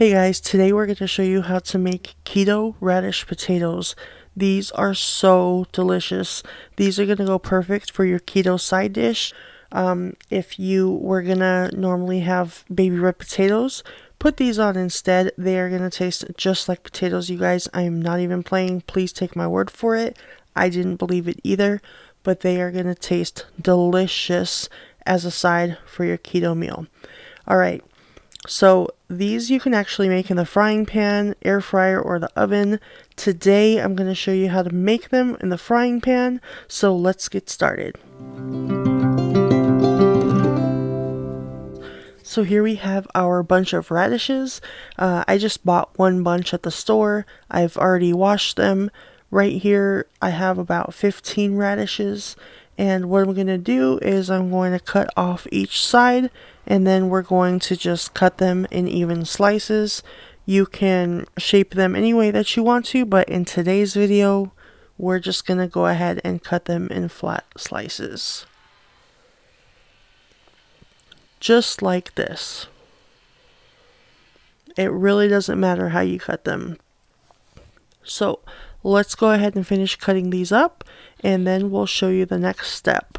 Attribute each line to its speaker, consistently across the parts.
Speaker 1: Hey guys, today we're going to show you how to make keto radish potatoes. These are so delicious. These are going to go perfect for your keto side dish. Um, if you were going to normally have baby red potatoes, put these on instead. They are going to taste just like potatoes, you guys. I am not even playing. Please take my word for it. I didn't believe it either, but they are going to taste delicious as a side for your keto meal. Alright, so these you can actually make in the frying pan, air fryer, or the oven. Today I'm going to show you how to make them in the frying pan, so let's get started. So here we have our bunch of radishes. Uh, I just bought one bunch at the store. I've already washed them. Right here I have about 15 radishes and what I'm going to do is I'm going to cut off each side and then we're going to just cut them in even slices. You can shape them any way that you want to, but in today's video, we're just going to go ahead and cut them in flat slices. Just like this. It really doesn't matter how you cut them. So let's go ahead and finish cutting these up and then we'll show you the next step.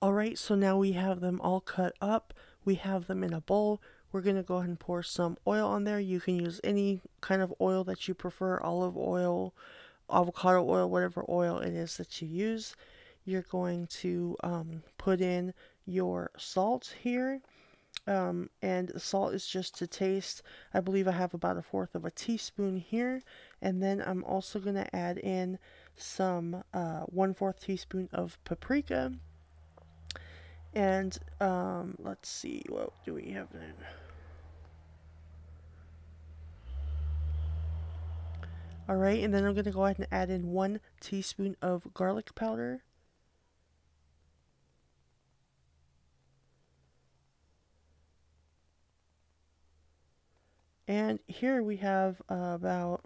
Speaker 1: Alright, so now we have them all cut up. We have them in a bowl. We're going to go ahead and pour some oil on there. You can use any kind of oil that you prefer, olive oil, avocado oil, whatever oil it is that you use. You're going to um, put in your salt here um, and salt is just to taste. I believe I have about a fourth of a teaspoon here. And then I'm also going to add in some uh, one fourth teaspoon of paprika. And um, let's see, what do we have then? Alright, and then I'm going to go ahead and add in one teaspoon of garlic powder. And here we have uh, about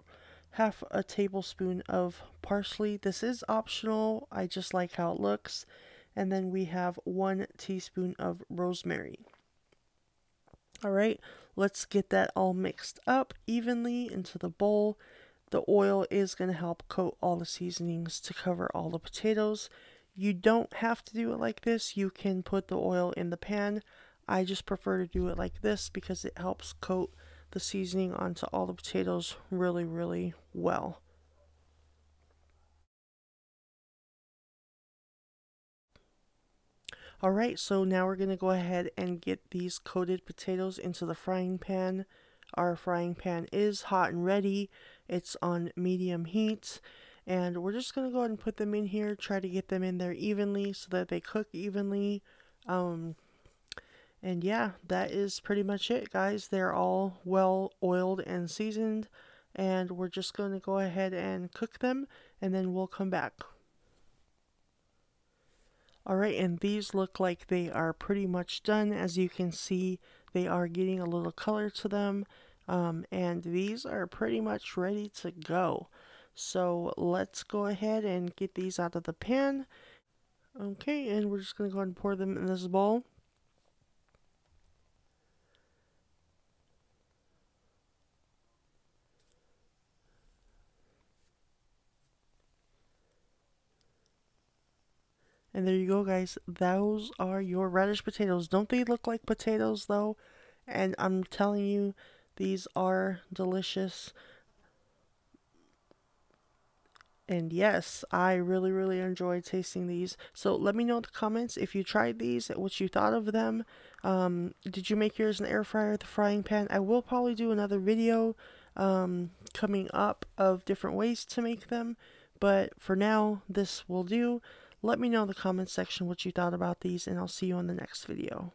Speaker 1: half a tablespoon of parsley. This is optional. I just like how it looks. And then we have one teaspoon of rosemary. Alright, let's get that all mixed up evenly into the bowl. The oil is going to help coat all the seasonings to cover all the potatoes. You don't have to do it like this. You can put the oil in the pan. I just prefer to do it like this because it helps coat the seasoning onto all the potatoes really, really well. Alright, so now we're going to go ahead and get these coated potatoes into the frying pan. Our frying pan is hot and ready. It's on medium heat. And we're just going to go ahead and put them in here, try to get them in there evenly so that they cook evenly. Um, and yeah, that is pretty much it, guys. They're all well oiled and seasoned. And we're just going to go ahead and cook them. And then we'll come back. Alright, and these look like they are pretty much done. As you can see, they are getting a little color to them. Um, and these are pretty much ready to go. So let's go ahead and get these out of the pan. Okay, and we're just going to go ahead and pour them in this bowl. And there you go, guys. Those are your radish potatoes. Don't they look like potatoes, though? And I'm telling you, these are delicious. And yes, I really, really enjoyed tasting these. So let me know in the comments if you tried these, what you thought of them. Um, did you make yours in the air fryer, the frying pan? I will probably do another video um, coming up of different ways to make them. But for now, this will do. Let me know in the comments section what you thought about these, and I'll see you on the next video.